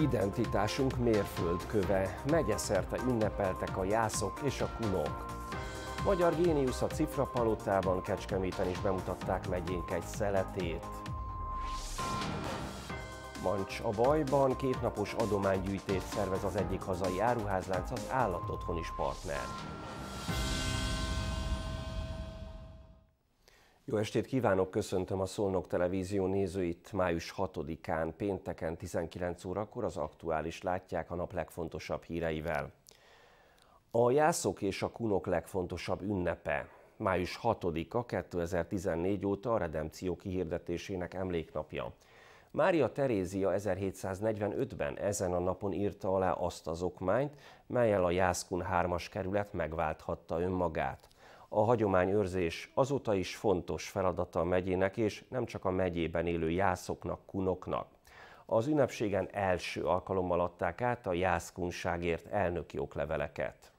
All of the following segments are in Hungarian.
Identitásunk mérföldköve, megyeszerte ünnepeltek a jászok és a kunok. Magyar géniusz a Cifra palotában Kecskeméten is bemutatták megyénk egy szeletét. Mancs a bajban kétnapos adománygyűjtést szervez az egyik hazai áruházlánc, az állatotthon is partner. Jó estét kívánok, köszöntöm a Szolnok Televízió nézőit. Május 6-án, pénteken 19 órakor az aktuális látják a nap legfontosabb híreivel. A jászok és a kunok legfontosabb ünnepe. Május 6-a 2014 óta a redemció kihirdetésének emléknapja. Mária Terézia 1745-ben ezen a napon írta alá azt az okmányt, melyel a Jászkun 3-as kerület megválthatta önmagát. A hagyományőrzés azóta is fontos feladata a megyének, és nem csak a megyében élő jászoknak, kunoknak. Az ünnepségen első alkalommal adták át a jászkunságért elnöki okleveleket.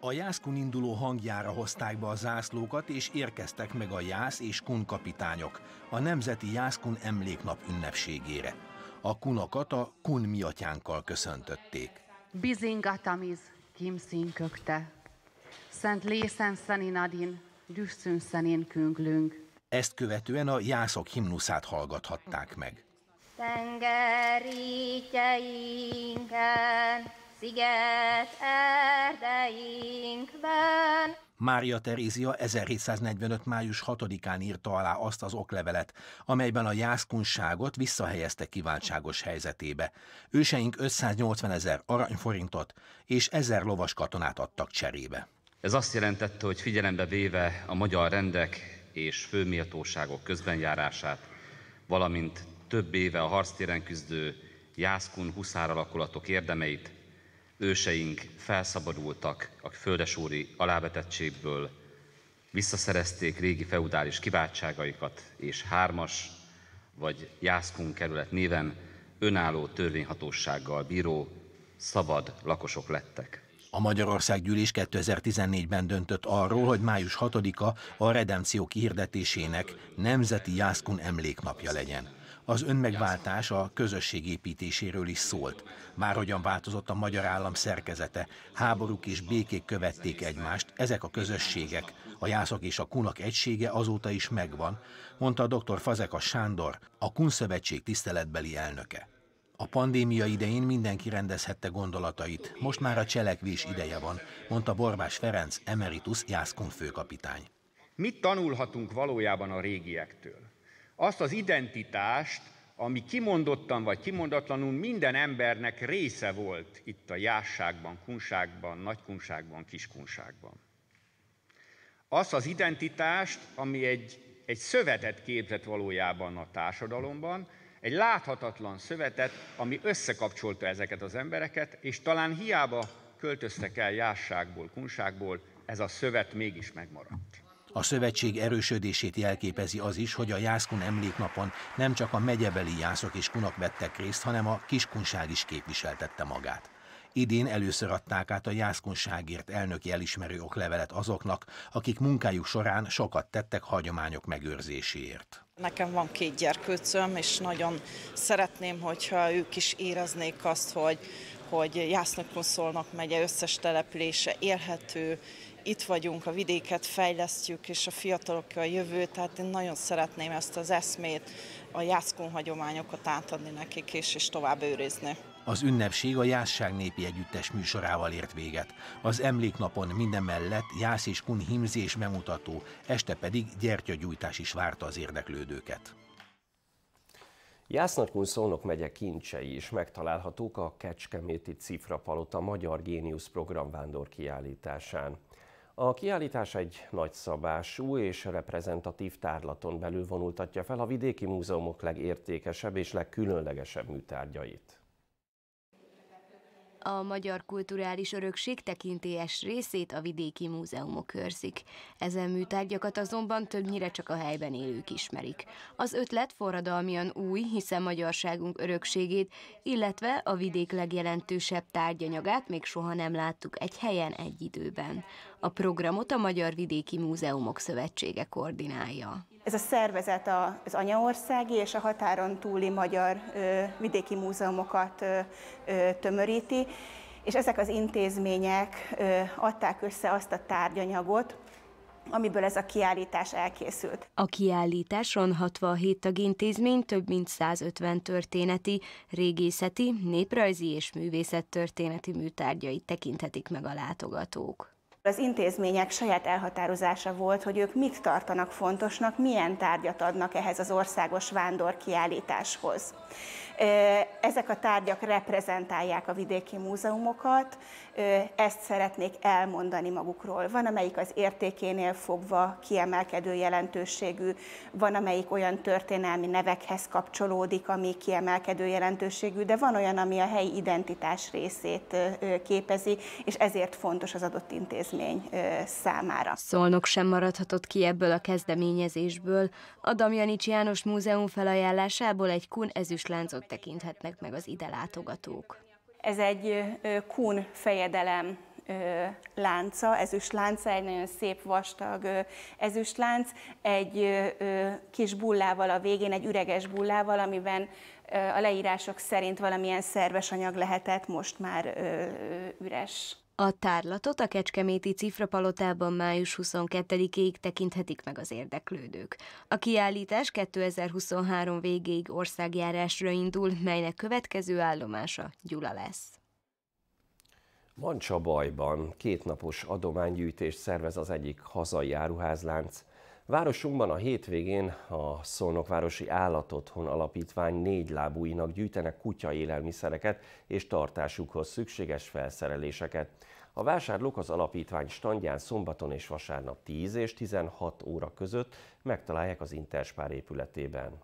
A jászkun induló hangjára hozták be a zászlókat, és érkeztek meg a jász és kun kapitányok a Nemzeti Jászkun Emléknap ünnepségére. A kunakat a kun miatyánkkal köszöntötték. Bizingatamiz kimszín kökte, szent lészen szeninadin, düsszün szenén künglünk. Ezt követően a jászok himnuszát hallgathatták meg. Tengerítjeinken, sziget erdeinkben, Mária Terézia 1745. május 6-án írta alá azt az oklevelet, amelyben a jászkunságot visszahelyezte kiváltságos helyzetébe. Őseink 580 ezer aranyforintot és ezer lovas katonát adtak cserébe. Ez azt jelentette, hogy figyelembe véve a magyar rendek és főméltóságok közbenjárását, valamint több éve a harctéren küzdő Jászkun huszár alakulatok érdemeit, őseink felszabadultak a földesúri alávetettségből, visszaszerezték régi feudális kiváltságaikat, és hármas vagy Jászkun kerület néven önálló törvényhatósággal bíró, szabad lakosok lettek. A Magyarország gyűlés 2014-ben döntött arról, hogy május 6-a a redemció kihirdetésének Nemzeti Jászkun emléknapja legyen. Az önmegváltás a közösség építéséről is szólt. Bárhogyan változott a magyar állam szerkezete, háborúk és békék követték egymást, ezek a közösségek, a jászok és a kunak egysége azóta is megvan, mondta dr. Fazeka Sándor, a Kunszövetség tiszteletbeli elnöke. A pandémia idején mindenki rendezhette gondolatait, most már a cselekvés ideje van, mondta Borbás Ferenc, emeritus Jászkun főkapitány. Mit tanulhatunk valójában a régiektől? Azt az identitást, ami kimondottan vagy kimondatlanul minden embernek része volt itt a jásságban, kunságban, nagykunságban, kiskunságban. Azt az identitást, ami egy, egy szövetet képzett valójában a társadalomban, egy láthatatlan szövetet, ami összekapcsolta ezeket az embereket, és talán hiába költöztek el jásságból, kunságból, ez a szövet mégis megmaradt. A szövetség erősödését jelképezi az is, hogy a Jászkun emléknapon nem csak a megyebeli jászok és kunak vettek részt, hanem a kiskunság is képviseltette magát. Idén először adták át a jászkunságért elnöki elismerő oklevelet azoknak, akik munkájuk során sokat tettek hagyományok megőrzéséért. Nekem van két gyerkőcöm, és nagyon szeretném, hogyha ők is éreznék azt, hogy, hogy Jásznokon Szolnok megye összes települése élhető, itt vagyunk, a vidéket fejlesztjük, és a fiatalok a jövő, tehát én nagyon szeretném ezt az eszmét, a jászkun hagyományokat átadni nekik, és, és tovább őrizni. Az ünnepség a Jászság népi együttes műsorával ért véget. Az emléknapon minden mellett Jász és Kun himzés bemutató, este pedig gyertyagyújtás is várta az érdeklődőket. Jásznakun Szolnok megye kincsei is megtalálhatók a Kecskeméti Cifra Palota Magyar Géniusz programvándor kiállításán. A kiállítás egy nagyszabású és reprezentatív tárlaton belül vonultatja fel a vidéki múzeumok legértékesebb és legkülönlegesebb műtárgyait. A magyar kulturális örökség tekintélyes részét a vidéki múzeumok őrzik. Ezen műtárgyakat azonban többnyire csak a helyben élők ismerik. Az ötlet forradalmian új, hiszen magyarságunk örökségét, illetve a vidék legjelentősebb tárgyanyagát még soha nem láttuk egy helyen egy időben. A programot a Magyar Vidéki Múzeumok Szövetsége koordinálja. Ez a szervezet az anyaországi és a határon túli magyar vidéki múzeumokat tömöríti, és ezek az intézmények adták össze azt a tárgyanyagot, amiből ez a kiállítás elkészült. A kiállításon 67 tagintézmény több mint 150 történeti, régészeti, néprajzi és művészettörténeti műtárgyait tekinthetik meg a látogatók. Az intézmények saját elhatározása volt, hogy ők mit tartanak fontosnak, milyen tárgyat adnak ehhez az országos vándor kiállításhoz. Ezek a tárgyak reprezentálják a vidéki múzeumokat, ezt szeretnék elmondani magukról. Van, amelyik az értékénél fogva kiemelkedő jelentőségű, van, amelyik olyan történelmi nevekhez kapcsolódik, ami kiemelkedő jelentőségű, de van olyan, ami a helyi identitás részét képezi, és ezért fontos az adott intézmény számára. Szolnok sem maradhatott ki ebből a kezdeményezésből. A Damjanics János Múzeum felajánlásából egy kun ezüstláncot tekinthetnek meg az ide látogatók. Ez egy kun fejedelem lánca, ezüstlánca, egy nagyon szép vastag ezüstlánc, egy kis bullával a végén, egy üreges bullával, amiben a leírások szerint valamilyen szerves anyag lehetett, most már üres. A tárlatot a Kecskeméti Cifrapalotában május 22-ig tekinthetik meg az érdeklődők. A kiállítás 2023 végéig országjárásra indul, melynek következő állomása Gyula lesz. Mancsa bajban kétnapos adománygyűjtést szervez az egyik hazai áruházlánc. Városunkban a hétvégén a Szolnokvárosi Állatotthon Alapítvány négy lábúinak gyűjtenek kutya élelmiszereket és tartásukhoz szükséges felszereléseket. A vásárlók az alapítvány standján szombaton és vasárnap 10 és 16 óra között megtalálják az Interspár épületében.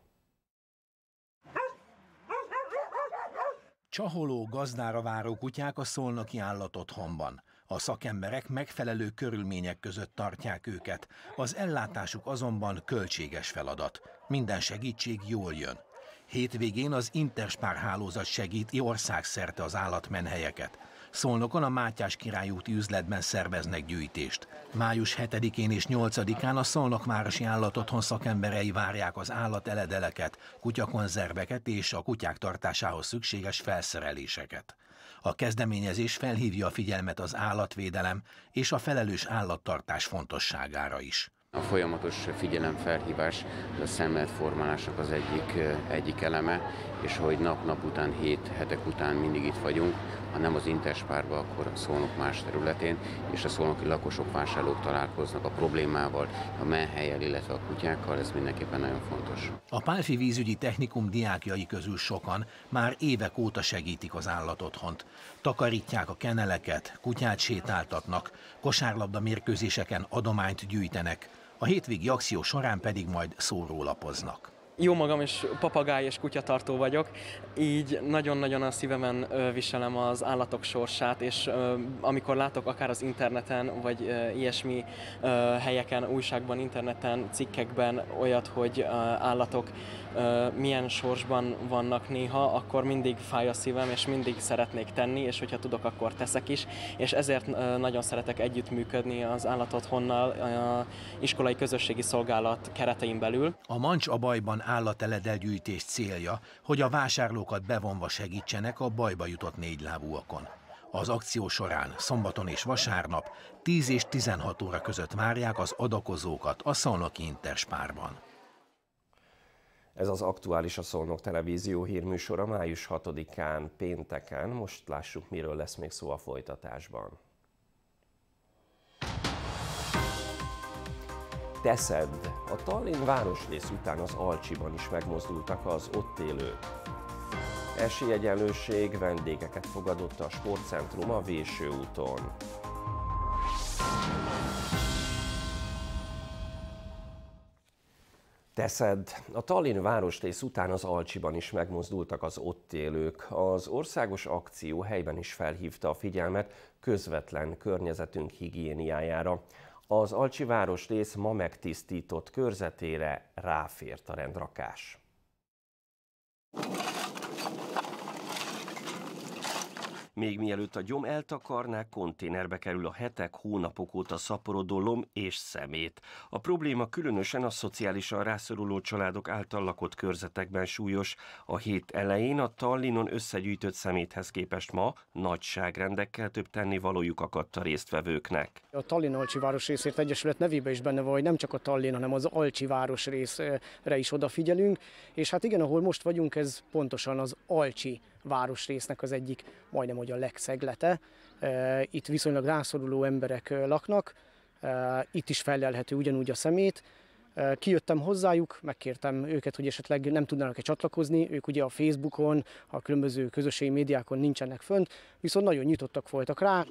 Csaholó gazdára váró kutyák a szolnoki állatotthonban. A szakemberek megfelelő körülmények között tartják őket, az ellátásuk azonban költséges feladat. Minden segítség jól jön. Hétvégén az Interspár hálózat segíti országszerte az állatmenhelyeket. Szolnokon a Mátyás királyúti üzletben szerveznek gyűjtést. Május 7-én és 8-án a Szolnokvárosi Állatotthon szakemberei várják az állateledeleket, kutyakonzerveket és a kutyák tartásához szükséges felszereléseket. A kezdeményezés felhívja a figyelmet az állatvédelem és a felelős állattartás fontosságára is. A folyamatos figyelemfelhívás, a szemletformálásnak az egyik, egyik eleme, és hogy nap-nap után, hét hetek után mindig itt vagyunk, ha nem az Interspárba, akkor a Szolnok más területén, és a szolnoki lakosok, vásárlók találkoznak a problémával, a menhelyel, illetve a kutyákkal, ez mindenképpen nagyon fontos. A Pálfi vízügyi technikum diákjai közül sokan már évek óta segítik az állatotthont. Takarítják a keneleket, kutyát sétáltatnak, kosárlabda mérkőzéseken adományt gyűjtenek, a hétvégi akció során pedig majd szórólapoznak jó magam is papagáj és kutyatartó vagyok, így nagyon-nagyon a szívemen viselem az állatok sorsát, és amikor látok akár az interneten, vagy ilyesmi helyeken, újságban, interneten, cikkekben olyat, hogy állatok milyen sorsban vannak néha, akkor mindig fáj a szívem, és mindig szeretnék tenni, és hogyha tudok, akkor teszek is, és ezért nagyon szeretek együttműködni az állatotthonnal a iskolai közösségi szolgálat keretein belül. A Mancs a bajban állateledel-gyűjtés célja, hogy a vásárlókat bevonva segítsenek a bajba jutott négylábúakon. Az akció során szombaton és vasárnap 10 és 16 óra között várják az adakozókat a Szolnoki Interspárban. Ez az aktuális a Szolnok Televízió hírműsora május 6-án pénteken. Most lássuk, miről lesz még szó a folytatásban. Teszed! A Tallinn városrész után az Alcsiban is megmozdultak az ott élők. Esélyegyenlőség vendégeket fogadott a sportcentrum a Véső úton. Teszed. A Tallinn városrész után az Alcsiban is megmozdultak az ott élők. Az országos akció helyben is felhívta a figyelmet közvetlen környezetünk higiéniájára. Az Alcsi városrész ma megtisztított körzetére ráfért a rendrakás. Még mielőtt a gyom eltakarná, konténerbe kerül a hetek, hónapok óta szaporodó lom és szemét. A probléma különösen a szociálisan rászoruló családok által lakott körzetekben súlyos. A hét elején a Tallinnon összegyűjtött szeméthez képest ma nagyságrendekkel több tennivalójuk akadt a résztvevőknek. A Tallinn Alcsi Városrészért Egyesület nevében is benne van, hogy nem csak a Tallinn, hanem az Alcsi Városrészre is odafigyelünk, és hát igen, ahol most vagyunk, ez pontosan az Alcsi városrésznek az egyik, majdnem hogy a legszeglete. Itt viszonylag rászoruló emberek laknak, itt is felelhető ugyanúgy a szemét. Kijöttem hozzájuk, megkértem őket, hogy esetleg nem tudnának-e csatlakozni, ők ugye a Facebookon, a különböző közösségi médiákon nincsenek fönt, viszont nagyon nyitottak voltak rá.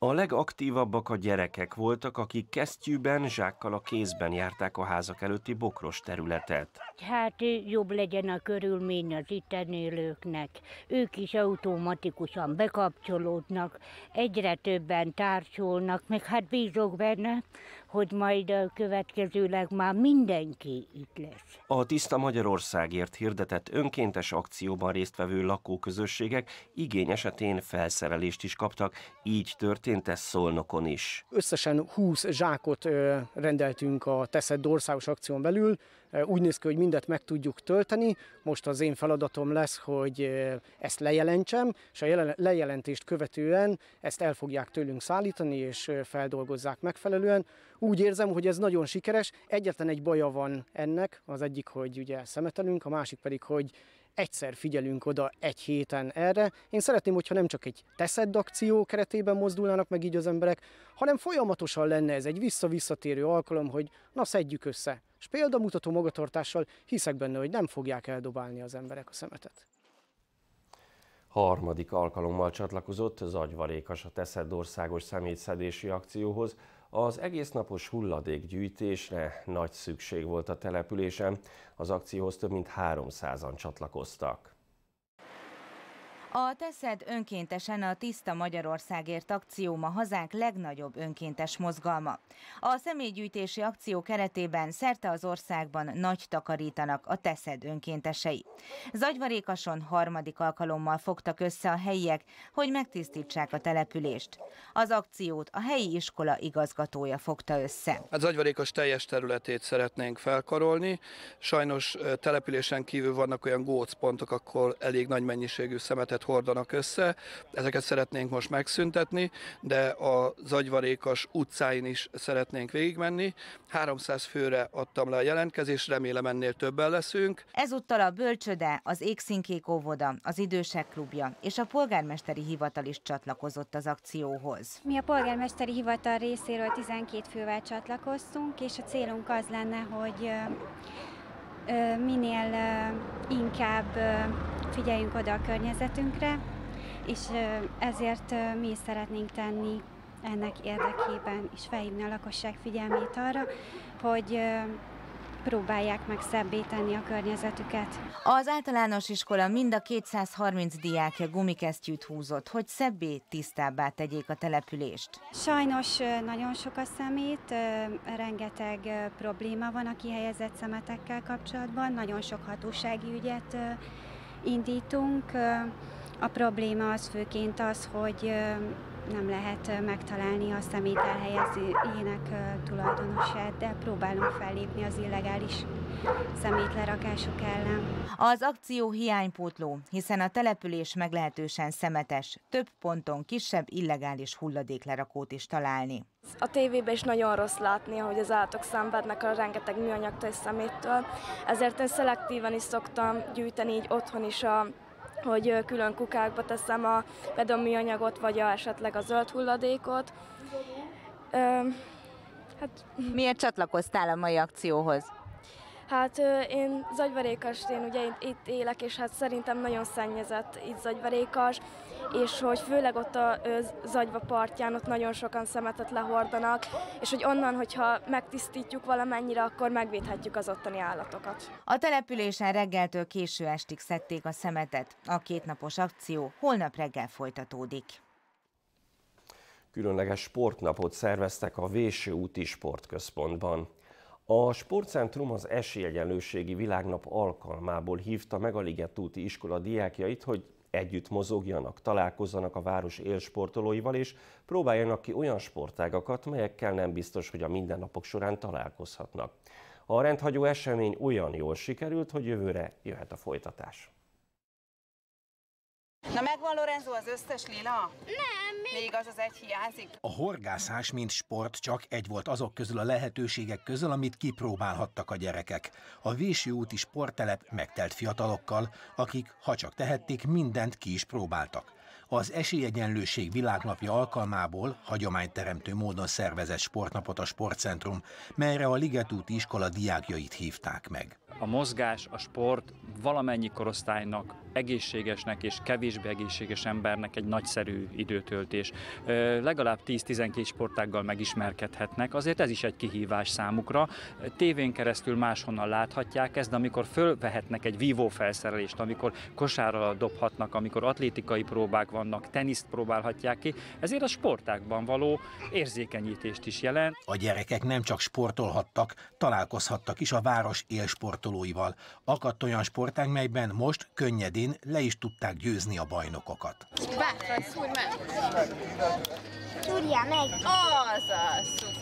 A legaktívabbak a gyerekek voltak, akik kesztyűben, zsákkal a kézben járták a házak előtti bokros területet. Hát jobb legyen a körülmény az itt élőknek. Ők is automatikusan bekapcsolódnak, egyre többen társulnak, meg hát bízok benne, hogy majd a következőleg már mindenki itt lesz. A Tiszta Magyarországért hirdetett önkéntes akcióban résztvevő lakóközösségek igény esetén felszerelést is kaptak, így történt ez Szolnokon is. Összesen 20 zsákot rendeltünk a Teszed országos akción belül, úgy néz ki, hogy mindet meg tudjuk tölteni. Most az én feladatom lesz, hogy ezt lejelentsem, és a lejelentést követően ezt el fogják tőlünk szállítani, és feldolgozzák megfelelően. Úgy érzem, hogy ez nagyon sikeres. Egyetlen egy baja van ennek, az egyik, hogy ugye szemetelünk, a másik pedig, hogy egyszer figyelünk oda egy héten erre. Én szeretném, hogyha nem csak egy teszed akció keretében mozdulnának meg így az emberek, hanem folyamatosan lenne ez egy vissza-visszatérő alkalom, hogy na szedjük össze. És példamutató magatartással hiszek benne, hogy nem fogják eldobálni az emberek a szemetet. Harmadik alkalommal csatlakozott Zagyvarékas a Teszed országos szemétszedési akcióhoz, az egésznapos hulladékgyűjtésre nagy szükség volt a településen, az akcióhoz több mint 300-an csatlakoztak. A Teszed önkéntesen a Tiszta Magyarországért akció ma hazánk legnagyobb önkéntes mozgalma. A személygyűjtési akció keretében szerte az országban nagy takarítanak a Teszed önkéntesei. Zagyvarékason harmadik alkalommal fogtak össze a helyiek, hogy megtisztítsák a települést. Az akciót a helyi iskola igazgatója fogta össze. A Zagyvarékos teljes területét szeretnénk felkarolni. Sajnos településen kívül vannak olyan gócpontok, akkor elég nagy mennyiségű szemetet ezeket hordanak össze. Ezeket szeretnénk most megszüntetni, de a zagyvarékas utcáin is szeretnénk végigmenni. 300 főre adtam le a jelentkezést, remélem ennél többen leszünk. Ezúttal a Bölcsöde, az Égszínkék óvoda, az Idősek klubja és a polgármesteri hivatal is csatlakozott az akcióhoz. Mi a polgármesteri hivatal részéről 12 fővel csatlakoztunk, és a célunk az lenne, hogy minél inkább figyeljünk oda a környezetünkre, és ezért mi is szeretnénk tenni ennek érdekében, és felhívni a lakosság figyelmét arra, hogy próbálják meg szebbé tenni a környezetüket. Az általános iskola mind a 230 diákja gumikesztyűt húzott, hogy szebbé, tisztábbá tegyék a települést. Sajnos nagyon sok a szemét, rengeteg probléma van a kihelyezett szemetekkel kapcsolatban, nagyon sok hatósági ügyet indítunk. A probléma az főként az, hogy nem lehet megtalálni a szemét elhelyezőjének tulajdonosát, de próbálunk fellépni az illegális szemétlerakások ellen. Az akció hiánypótló, hiszen a település meglehetősen szemetes, több ponton kisebb illegális hulladéklerakót is találni. A tévében is nagyon rossz látni, hogy az állatok szenvednek a rengeteg műanyagtól és szeméttől, ezért én szelektíven is szoktam gyűjteni így otthon is a hogy külön kukákba teszem a pedoműanyagot, vagy a, esetleg a zöld hulladékot. Ö, hát... Miért csatlakoztál a mai akcióhoz? Hát én Zagyvarékas, én ugye itt élek, és hát szerintem nagyon szennyezett itt Zagyvarékas, és hogy főleg ott a Zagyva partján ott nagyon sokan szemetet lehordanak, és hogy onnan, hogyha megtisztítjuk valamennyire, akkor megvédhetjük az ottani állatokat. A településen reggeltől késő estig szedték a szemetet. A kétnapos akció holnap reggel folytatódik. Különleges sportnapot szerveztek a Véső úti sportközpontban. A sportcentrum az esélyegyenlőségi világnap alkalmából hívta meg a Ligetúti iskola diákjait, hogy együtt mozogjanak, találkozzanak a város élsportolóival, és próbáljanak ki olyan sportágakat, melyekkel nem biztos, hogy a mindennapok során találkozhatnak. A rendhagyó esemény olyan jól sikerült, hogy jövőre jöhet a folytatás. Na megvan Lorenzo az összes lila? Nem, még... még az az egy hiányzik. A horgászás, mint sport csak egy volt azok közül a lehetőségek közül, amit kipróbálhattak a gyerekek. A Vési úti sporttelep megtelt fiatalokkal, akik, ha csak tehették, mindent ki is próbáltak. Az Esélyegyenlőség világnapja alkalmából hagyományteremtő módon szervezett sportnapot a Sportcentrum, melyre a Ligetúti iskola diákjait hívták meg. A mozgás, a sport valamennyi korosztálynak egészségesnek és kevésbé egészséges embernek egy nagyszerű időtöltés. Legalább 10-12 sportággal megismerkedhetnek, azért ez is egy kihívás számukra. Tévén keresztül máshonnan láthatják ezt, de amikor fölvehetnek egy vívó felszerelést, amikor kosárral dobhatnak, amikor atlétikai próbák vannak, teniszt próbálhatják ki, ezért a sportákban való érzékenyítést is jelent. A gyerekek nem csak sportolhattak, találkozhattak is a város élsportolóival. Akadt olyan sportág, melyben most könnyedén le is tudták győzni a bajnokokat. Bátran, szúrj meg! Csúrjál meg! Azaz, szuper!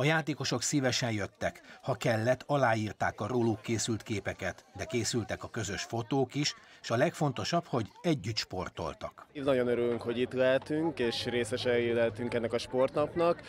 A játékosok szívesen jöttek. Ha kellett, aláírták a róluk készült képeket, de készültek a közös fotók is, és a legfontosabb, hogy együtt sportoltak. Nagyon örülünk, hogy itt lehetünk, és részesei lehetünk ennek a sportnapnak.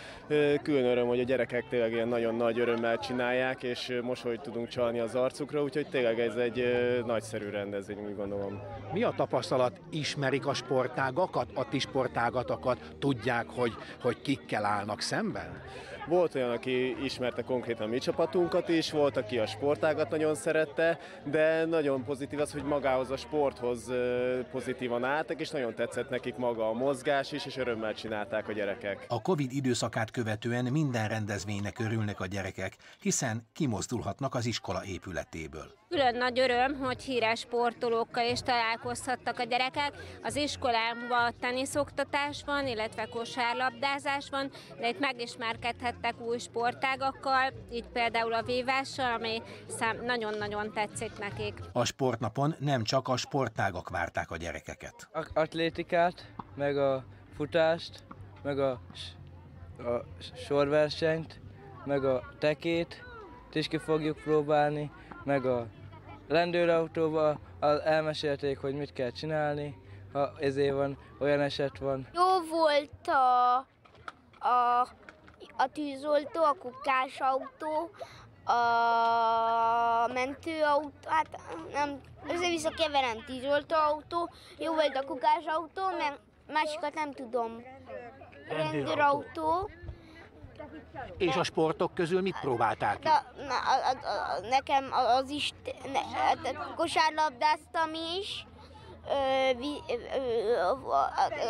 Külön öröm, hogy a gyerekek tényleg ilyen nagyon nagy örömmel csinálják, és most, hogy tudunk csalni az arcukra, úgyhogy tényleg ez egy nagyszerű rendezvény, úgy gondolom. Mi a tapasztalat? Ismerik a sportágakat, a ti sportágatokat? Tudják, hogy, hogy kikkel állnak szemben? Volt olyan, aki ismerte konkrétan mi csapatunkat is, volt, aki a sportágat nagyon szerette, de nagyon pozitív az, hogy magához a sporthoz pozitívan álltak, és nagyon tetszett nekik maga a mozgás is, és örömmel csinálták a gyerekek. A Covid időszakát követően minden rendezvénynek örülnek a gyerekek, hiszen kimozdulhatnak az iskola épületéből. Külön nagy öröm, hogy híres sportolókkal is találkozhattak a gyerekek. Az iskolámban teniszoktatás van, illetve kosárlabdázás van, de itt megismerkedhettek új sportágakkal, így például a vívással, ami nagyon-nagyon tetszik nekik. A sportnapon nem csak a sportágak várták a gyerekeket. A atlétikát, meg a futást, meg a, a sorversenyt, meg a tekét, is ki fogjuk próbálni, meg a rendőrautóba elmesélték, hogy mit kell csinálni, ha ezért van, olyan eset van. Jó volt a, a, a tűzoltó, a kukás autó, a mentőautó, hát nem, össze-vissza keverem tűzoltó autó, jó volt a kukás autó, mert másikat nem tudom. Rendőrautó. És a sportok közül mit próbálták ki? Na, a, a, a, nekem az is, ne, hát kosárlabdáztam is, ö, vi, ö,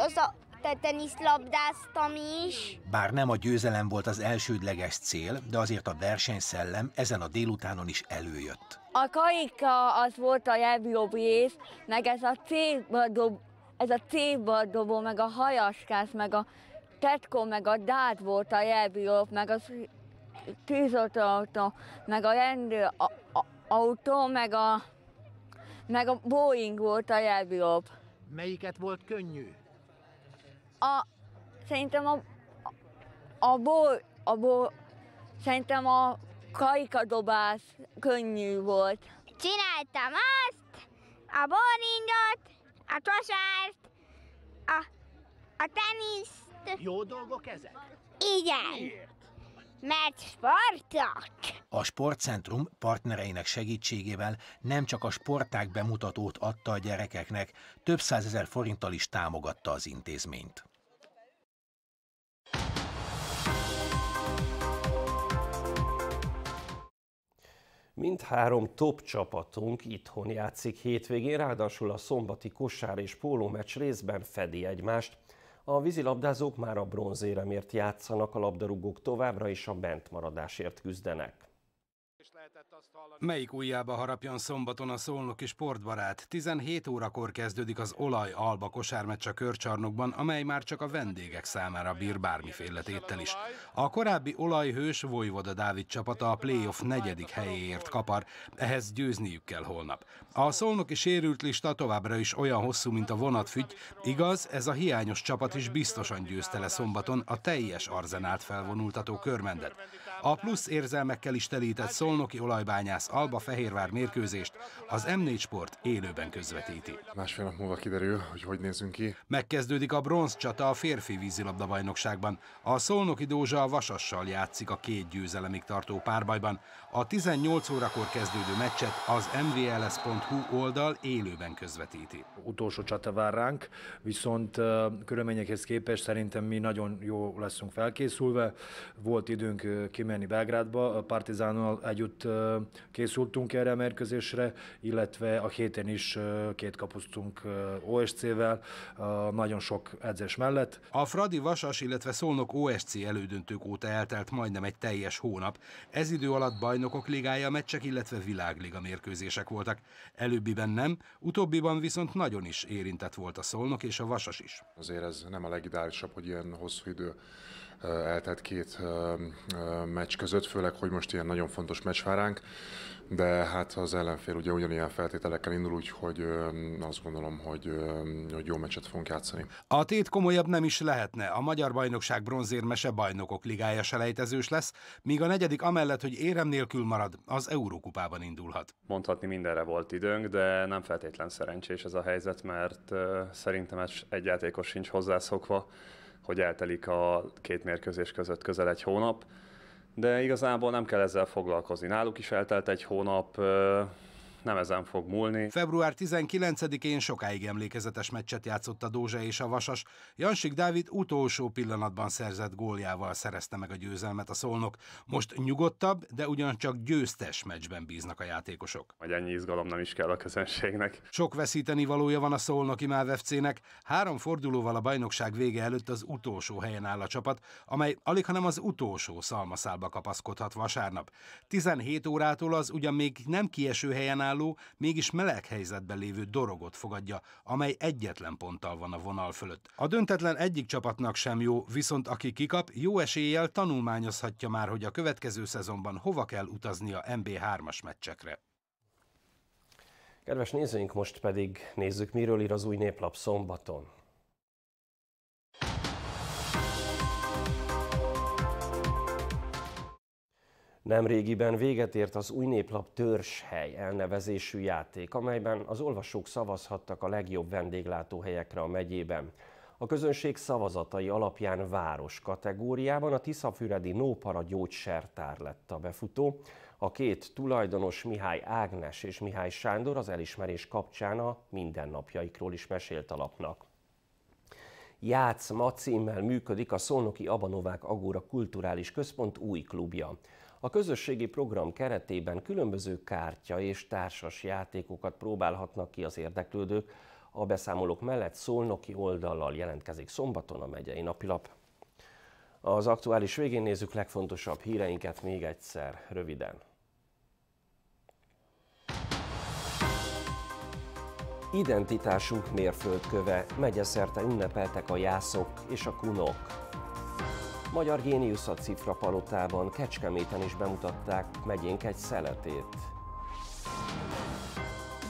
az a, teniszlabdáztam is. Bár nem a győzelem volt az elsődleges cél, de azért a versenyszellem ezen a délutánon is előjött. A karika az volt a legjobb rész, meg ez a célba dob, ez a célba dobó, meg a hajaskász, meg a Tetko meg a Dát volt a jelbírók, meg az tűzoltóautó, meg a rendő a, a, autó, meg a, meg a Boeing volt a jelbírók. Melyiket volt könnyű? A, szerintem a, a, bo, a bo, szerintem a karikadobás könnyű volt. Csináltam azt, a boringot, a kosárt, a, a teniszt, jó dolgok ezek? Igen. Miért? Mert sportok! A Sportcentrum partnereinek segítségével nem csak a sporták bemutatót adta a gyerekeknek, több százezer forinttal is támogatta az intézményt. Mindhárom top csapatunk itthon játszik hétvégén, ráadásul a szombati kosár és póló meccs részben fedi egymást. A vízilabdázók már a bronzéremért játszanak, a labdarúgók továbbra is a bentmaradásért küzdenek. Melyik ujjába harapjon szombaton a szolnoki sportbarát? 17 órakor kezdődik az Olaj Alba kosármeccs a körcsarnokban, amely már csak a vendégek számára bír bármiféle téttel is. A korábbi olajhős Vojvoda Dávid csapata a playoff negyedik helyéért kapar, ehhez győzniük kell holnap. A szolnoki sérült lista továbbra is olyan hosszú, mint a vonatfügy, igaz, ez a hiányos csapat is biztosan győzte le szombaton a teljes arzenált felvonultató körmendet. A plusz érzelmekkel is telített szolnoki olajbányász Alba Fehérvár mérkőzést az M4 Sport élőben közvetíti. Másfél nap múlva kiderül, hogy hogy nézünk ki. Megkezdődik a bronz csata a férfi vízilabda bajnokságban. A szolnoki Dózsa a Vasassal játszik a két győzelemig tartó párbajban. A 18 órakor kezdődő meccset az mvls.hu oldal élőben közvetíti. Utolsó csata vár ránk, viszont körülményekhez képest szerintem mi nagyon jó leszünk felkészülve. Volt időnk kimenni Belgrádba, a Partizánnal együtt készültünk erre a mérkőzésre, illetve a héten is két kapusztunk uh, OSC-vel, nagyon sok edzés mellett. A Fradi Vasas, illetve Szolnok OSC elődöntők óta eltelt majdnem egy teljes hónap. Ez idő alatt bajnokok ligája meccsek, illetve világliga mérkőzések voltak. Előbbiben nem, utóbbiban viszont nagyon is érintett volt a Szolnok és a Vasas is. Azért ez nem a legideálisabb, hogy ilyen hosszú idő eltelt két meccs között, főleg, hogy most ilyen nagyon fontos meccs vár ránk, de hát az ellenfél ugye ugyanilyen feltételekkel indul, úgyhogy azt gondolom, hogy, hogy jó meccset fogunk játszani. A tét komolyabb nem is lehetne. A Magyar Bajnokság bronzérmese bajnokok ligája selejtezős lesz, míg a negyedik amellett, hogy érem nélkül marad, az Eurókupában indulhat. Mondhatni mindenre volt időnk, de nem feltétlen szerencsés ez a helyzet, mert szerintem egy játékos sincs hozzászokva hogy eltelik a két mérkőzés között közel egy hónap, de igazából nem kell ezzel foglalkozni. Náluk is eltelt egy hónap, nem ezen fog múlni. Február 19-én sokáig emlékezetes meccset játszott a Dózsa és a Vasas. Jansik Dávid utolsó pillanatban szerzett góljával szerezte meg a győzelmet a szolnok. Most nyugodtabb, de ugyancsak győztes meccsben bíznak a játékosok. Hogy ennyi izgalom nem is kell a közönségnek. Sok veszíteni valója van a szolnoki MÁV FC-nek. Három fordulóval a bajnokság vége előtt az utolsó helyen áll a csapat, amely alig hanem az utolsó szalmaszálba kapaszkodhat vasárnap. 17 órától az ugyan még nem kieső helyen áll álló, mégis meleg helyzetben lévő dorogot fogadja, amely egyetlen ponttal van a vonal fölött. A döntetlen egyik csapatnak sem jó, viszont aki kikap, jó eséllyel tanulmányozhatja már, hogy a következő szezonban hova kell utaznia MB3-as meccsekre. Kedves nézőink, most pedig nézzük, miről ír az új néplap szombaton. Nemrégiben véget ért az új néplap törzshely elnevezésű játék, amelyben az olvasók szavazhattak a legjobb vendéglátóhelyekre a megyében. A közönség szavazatai alapján város kategóriában a Tiszafüredi Nópara gyógysertár lett a befutó. A két tulajdonos Mihály Ágnes és Mihály Sándor az elismerés kapcsán a mindennapjaikról is mesélt a lapnak. Játszma címmel működik a Szolnoki Abanovák Agóra Kulturális Központ új klubja. A közösségi program keretében különböző kártya és társas játékokat próbálhatnak ki az érdeklődők. A beszámolók mellett szolnoki oldallal jelentkezik szombaton a megyei napilap. Az aktuális végén nézzük legfontosabb híreinket még egyszer, röviden. Identitásunk mérföldköve, megyeszerte ünnepeltek a jászok és a kunok. Magyar Géniusz a Cifra palotában Kecskeméten is bemutatták megyénk egy szeletét.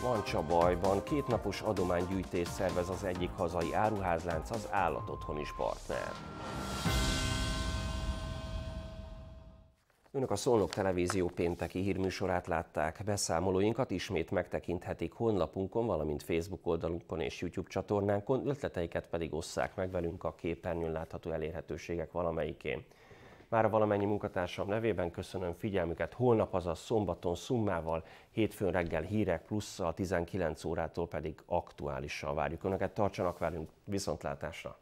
Vancsa bajban kétnapos adománygyűjtés szervez az egyik hazai áruházlánc, az állatotthon is partner. Önök a Szolnok Televízió pénteki hírműsorát látták. Beszámolóinkat ismét megtekinthetik honlapunkon, valamint Facebook oldalunkon és YouTube csatornánkon, ötleteiket pedig osszák meg velünk a képernyőn látható elérhetőségek valamelyikén. Már a valamennyi munkatársam nevében köszönöm figyelmüket. Holnap, azaz szombaton szummával, hétfőn reggel hírek plusszal, 19 órától pedig aktuálissal várjuk Önöket. Tartsanak velünk, viszontlátásra!